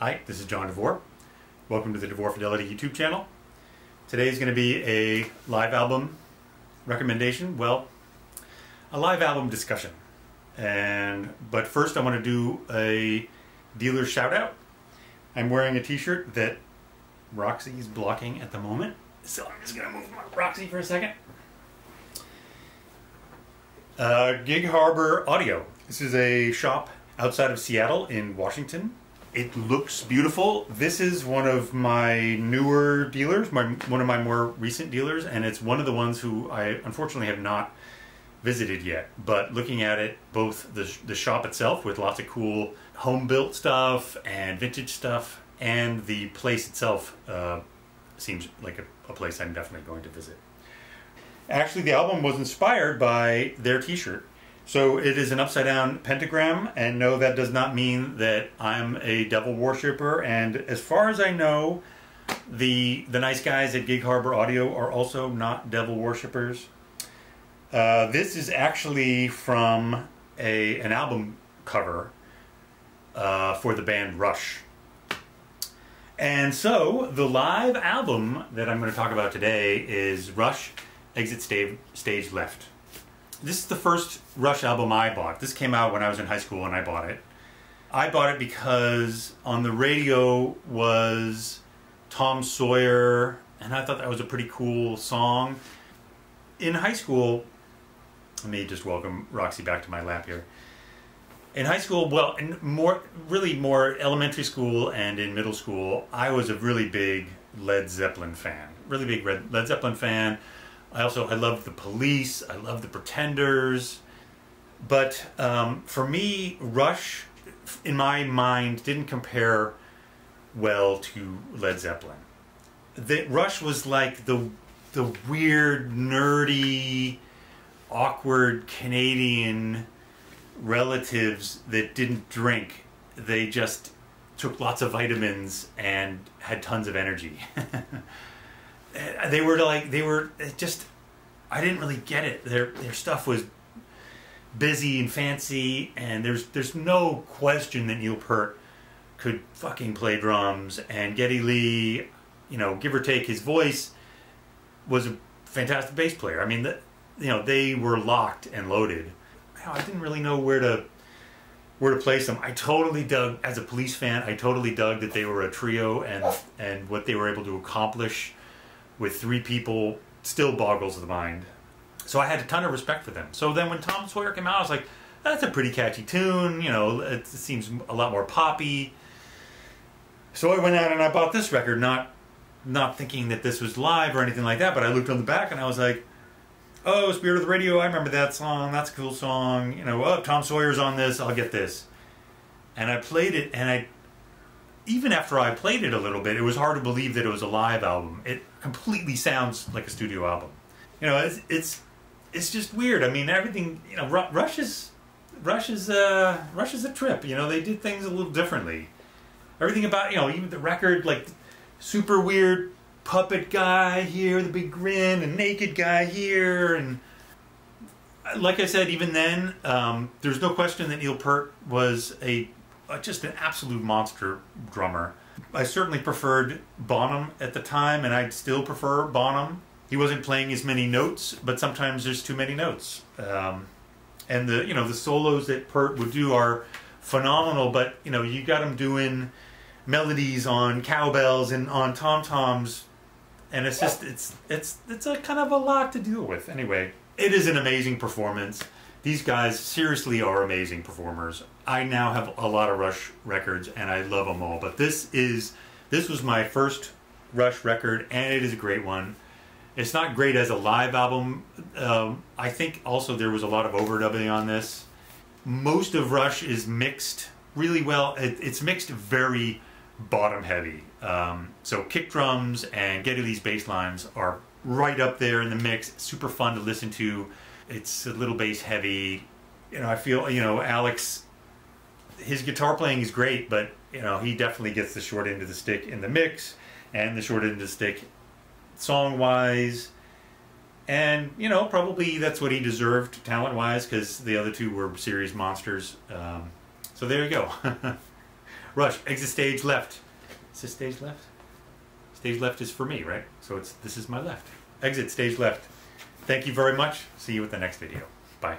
Hi, this is John DeVore. Welcome to the DeVore Fidelity YouTube channel. Today is going to be a live album recommendation. Well, a live album discussion. And but first, I want to do a dealer shout out. I'm wearing a T-shirt that Roxy is blocking at the moment, so I'm just going to move my Roxy for a second. Uh, Gig Harbor Audio. This is a shop outside of Seattle in Washington. It looks beautiful. This is one of my newer dealers, my one of my more recent dealers, and it's one of the ones who I unfortunately have not visited yet. But looking at it, both the, the shop itself with lots of cool home built stuff and vintage stuff, and the place itself uh, seems like a, a place I'm definitely going to visit. Actually, the album was inspired by their t-shirt. So it is an upside down pentagram, and no, that does not mean that I'm a devil worshipper. And as far as I know, the the nice guys at Gig Harbor Audio are also not devil worshippers. Uh, this is actually from a an album cover uh, for the band Rush. And so the live album that I'm going to talk about today is Rush Exit Stage Left. This is the first Rush album I bought. This came out when I was in high school and I bought it. I bought it because on the radio was Tom Sawyer, and I thought that was a pretty cool song. In high school, let me just welcome Roxy back to my lap here. In high school, well, in more, really more elementary school and in middle school, I was a really big Led Zeppelin fan. Really big Led Zeppelin fan. I also I love the Police. I love the Pretenders. But um, for me, Rush, in my mind, didn't compare well to Led Zeppelin. The, Rush was like the the weird, nerdy, awkward Canadian relatives that didn't drink. They just took lots of vitamins and had tons of energy. Uh, they were like they were uh, just I didn't really get it. Their their stuff was busy and fancy, and there's there's no question that Neil Peart could fucking play drums, and Geddy Lee, you know, give or take his voice, was a fantastic bass player. I mean, the, you know, they were locked and loaded. I didn't really know where to where to place them. I totally dug as a police fan. I totally dug that they were a trio and and what they were able to accomplish with three people still boggles the mind. So I had a ton of respect for them. So then when Tom Sawyer came out, I was like, that's a pretty catchy tune. You know, it seems a lot more poppy. So I went out and I bought this record, not not thinking that this was live or anything like that. But I looked on the back and I was like, oh, Spirit of the Radio, I remember that song. That's a cool song. You know, oh, Tom Sawyer's on this. I'll get this. And I played it, and I even after I played it a little bit, it was hard to believe that it was a live album. It completely sounds like a studio album. You know, it's it's it's just weird. I mean, everything. You know, Rush is Rush is uh, Rush is a trip. You know, they did things a little differently. Everything about you know, even the record, like super weird puppet guy here, the big grin, and naked guy here, and like I said, even then, um, there's no question that Neil Peart was a uh, just an absolute monster drummer. I certainly preferred Bonham at the time, and I'd still prefer Bonham. He wasn't playing as many notes, but sometimes there's too many notes. Um, and the you know the solos that Peart would do are phenomenal, but you know you got him doing melodies on cowbells and on tom toms, and it's just it's it's it's a kind of a lot to deal with. Anyway, it is an amazing performance these guys seriously are amazing performers. I now have a lot of Rush records and I love them all, but this is this was my first Rush record and it is a great one. It's not great as a live album. Um, I think also there was a lot of overdubbing on this. Most of Rush is mixed really well. It, it's mixed very bottom heavy. Um, so kick drums and Geddy Lee's bass lines are right up there in the mix. Super fun to listen to it's a little bass heavy. You know, I feel you know Alex, his guitar playing is great, but you know he definitely gets the short end of the stick in the mix and the short end of the stick song wise. And you know, probably that's what he deserved talent wise, because the other two were serious monsters. Um, so there you go. Rush, exit stage left. Is this stage left? Stage left is for me, right? So it's this is my left. Exit stage left. Thank you very much. See you at the next video. Bye.